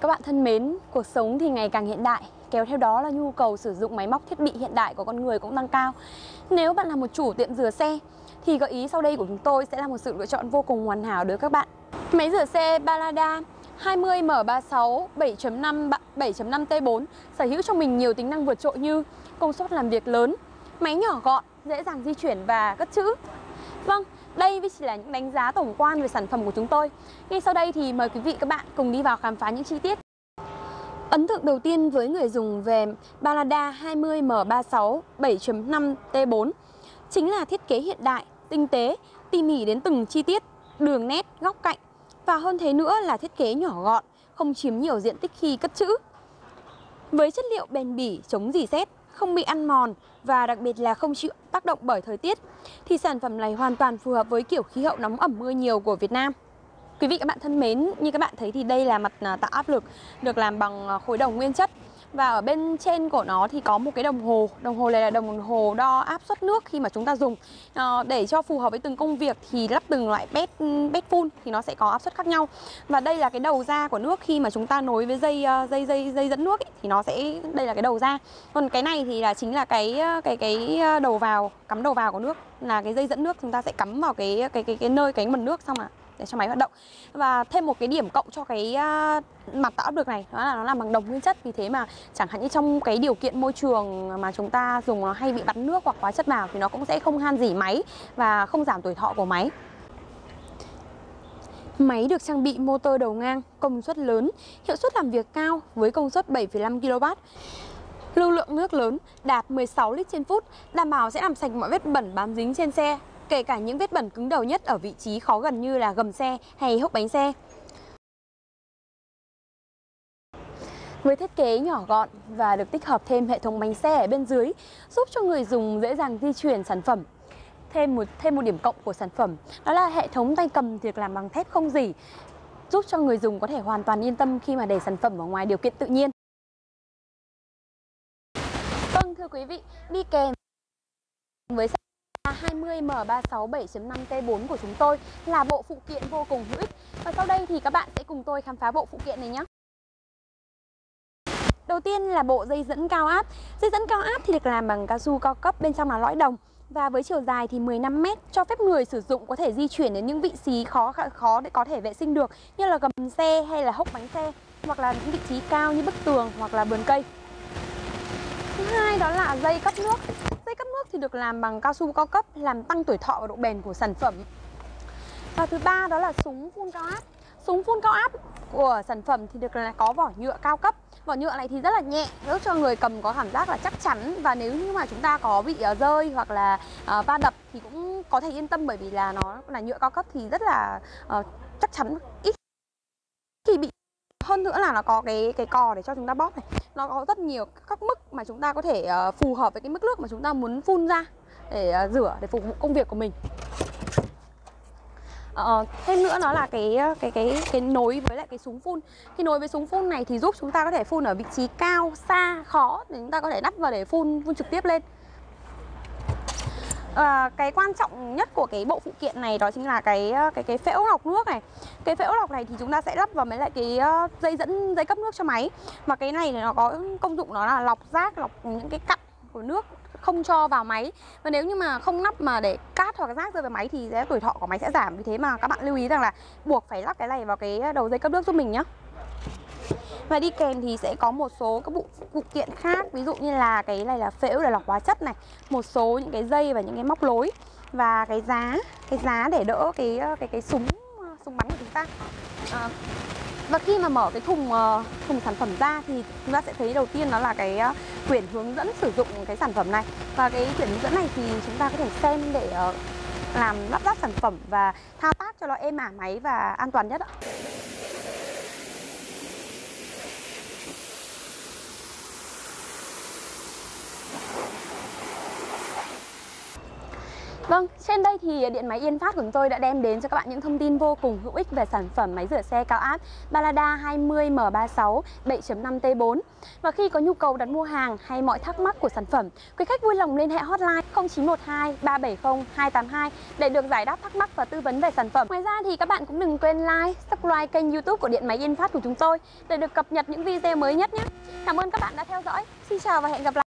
các bạn thân mến, cuộc sống thì ngày càng hiện đại, kéo theo đó là nhu cầu sử dụng máy móc thiết bị hiện đại của con người cũng tăng cao. Nếu bạn là một chủ tiệm rửa xe thì gợi ý sau đây của chúng tôi sẽ là một sự lựa chọn vô cùng hoàn hảo đối với các bạn. Máy rửa xe Balada 20M36 7.5 7.5 T4 sở hữu trong mình nhiều tính năng vượt trội như công suất làm việc lớn, máy nhỏ gọn, dễ dàng di chuyển và cất trữ. Vâng, đây chỉ là những đánh giá tổng quan về sản phẩm của chúng tôi. Ngay sau đây thì mời quý vị các bạn cùng đi vào khám phá những chi tiết. Ấn tượng đầu tiên với người dùng về Balada 20M36 7.5 T4 chính là thiết kế hiện đại, tinh tế, tỉ mỉ đến từng chi tiết, đường nét, góc cạnh và hơn thế nữa là thiết kế nhỏ gọn, không chiếm nhiều diện tích khi cất trữ. Với chất liệu bền bỉ, chống dỉ sét, không bị ăn mòn và đặc biệt là không chịu tác động bởi thời tiết thì sản phẩm này hoàn toàn phù hợp với kiểu khí hậu nóng ẩm mưa nhiều của Việt Nam. Quý vị các bạn thân mến, như các bạn thấy thì đây là mặt à, tạo áp lực được làm bằng à, khối đồng nguyên chất và ở bên trên của nó thì có một cái đồng hồ. Đồng hồ này là đồng hồ đo áp suất nước khi mà chúng ta dùng. À, Để cho phù hợp với từng công việc thì lắp từng loại bét, bét phun thì nó sẽ có áp suất khác nhau. Và đây là cái đầu ra của nước khi mà chúng ta nối với dây ờ, dây dây dây dẫn nước ấy, thì nó sẽ đây là cái đầu ra Còn cái này thì là chính là cái ờ, cái cái đầu vào cắm đầu vào của nước. Là cái dây dẫn nước chúng ta sẽ cắm vào cái cái cái cái nơi cái mần nước xong là để cho máy hoạt động. Và thêm một cái điểm cộng cho cái à, mặt tạo áp lực này đó là nó làm bằng đồng nguyên chất. Vì thế mà chẳng hạn như trong cái điều kiện môi trường mà chúng ta dùng nó hay bị bắn nước hoặc hóa chất vào thì nó cũng sẽ không han dỉ máy và không giảm tuổi thọ của máy. Máy được trang bị motor đầu ngang, công suất lớn, hiệu suất làm việc cao với công suất 7,5 kW. Lưu lượng nước lớn đạt 16 lít trên phút, đảm bảo sẽ làm sạch mọi vết bẩn bám dính trên xe kể cả những vết bẩn cứng đầu nhất ở vị trí khó gần như là gầm xe hay hốc bánh xe. Với thiết kế nhỏ gọn và được tích hợp thêm hệ thống bánh xe ở bên dưới, giúp cho người dùng dễ dàng di chuyển sản phẩm. Thêm một thêm một điểm cộng của sản phẩm, đó là hệ thống tay cầm được làm bằng thép không dỉ, giúp cho người dùng có thể hoàn toàn yên tâm khi mà để sản phẩm ở ngoài điều kiện tự nhiên. Vâng thưa quý vị, đi kèm với 7.5 T4 của chúng tôi là bộ phụ kiện vô cùng hữu ích Và sau đây thì các bạn sẽ cùng tôi khám phá bộ phụ kiện này nhé Đầu tiên là bộ dây dẫn cao áp Dây dẫn cao áp thì được làm bằng cao su cao cấp bên trong là lõi đồng và với chiều dài thì 15 m cho phép người sử dụng có thể di chuyển đến những vị trí khó khó để có thể vệ sinh được, như là gầm xe hay là hốc bánh xe, hoặc là những vị trí cao như bức tường hoặc là vườn cây. Thứ hai đó là dây cấp nước. Thì được làm bằng cao su cao cấp làm tăng tuổi thọ và độ bền của sản phẩm. Và thứ ba đó là súng phun cao áp. Súng phun cao áp của sản phẩm thì được là có vỏ nhựa cao cấp. Vỏ nhựa này thì rất là nhẹ, giúp cho người cầm có cảm giác là chắc chắn và nếu như mà chúng ta có bị ờ, rơi hoặc là uh, va đập thì cũng có thể yên tâm bởi vì là nó là nhựa cao cấp thì rất là uh, chắc chắn ít khi bị hơn nữa là nó có cái cái cò để cho chúng ta bóp này. Nó có rất nhiều các mức mà chúng ta có thể uh, phù hợp với cái mức nước mà chúng ta muốn phun ra để uh, rửa để phục vụ công việc của mình. Ờ, ờ thêm nữa nó là cái cái cái cái nối với lại cái súng phun. Khi nối với súng phun này thì giúp chúng ta có thể phun ở vị trí cao xa khó để chúng ta có thể đắp vào để phun phun trực tiếp lên à, cái quan trọng nhất của cái bộ phụ kiện này đó chính là cái ờ, cái cái phễu lọc nước này. Cái phễu lọc này thì chúng ta sẽ lắp vào mấy lại cái ờ, dây dẫn dây cấp nước cho máy. Và cái này thì nó có công dụng nó là lọc rác lọc những cái cặn của nước không cho vào máy. Và nếu như mà không lắp mà để cát hoặc rác rơi vào máy thì tuổi thọ của máy sẽ giảm. Vì thế mà các bạn lưu ý rằng là buộc phải lắp cái này vào cái đầu dây cấp nước giúp mình nhé và đi kèm thì sẽ có một số các bộ phụ kiện khác Ví dụ như là cái này là phễu để lọc hóa chất này Một số những cái dây và những cái móc lối. Và cái giá Cái giá để đỡ cái ờ, cái cái súng ờ, súng bắn của chúng ta. À, và khi mà mở cái thùng thùng sản phẩm ra thì chúng ta sẽ thấy đầu tiên đó là cái quyển hướng dẫn sử dụng cái sản phẩm này. Và cái quyển hướng dẫn này thì chúng ta có thể xem để làm lắp ráp sản phẩm và thao tác cho nó êm ả máy và an toàn nhất ạ. Vâng, trên đây thì Điện máy Yên Phát của chúng tôi đã đem đến cho các bạn những thông tin vô cùng hữu ích về sản phẩm máy rửa xe cao áp Balada 20M36 7.5 T4. Và khi có nhu cầu đặt mua hàng hay mọi thắc mắc của sản phẩm, quý khách vui lòng liên hệ hotline 0912 370 282 để được giải đáp thắc mắc và tư vấn về sản phẩm. Ngoài ra thì các bạn cũng đừng quên like, subscribe kênh YouTube của Điện máy Yên Phát của chúng tôi để được cập nhật những video mới nhất nhé. Cảm ơn các bạn đã theo dõi. Xin chào và hẹn gặp lại.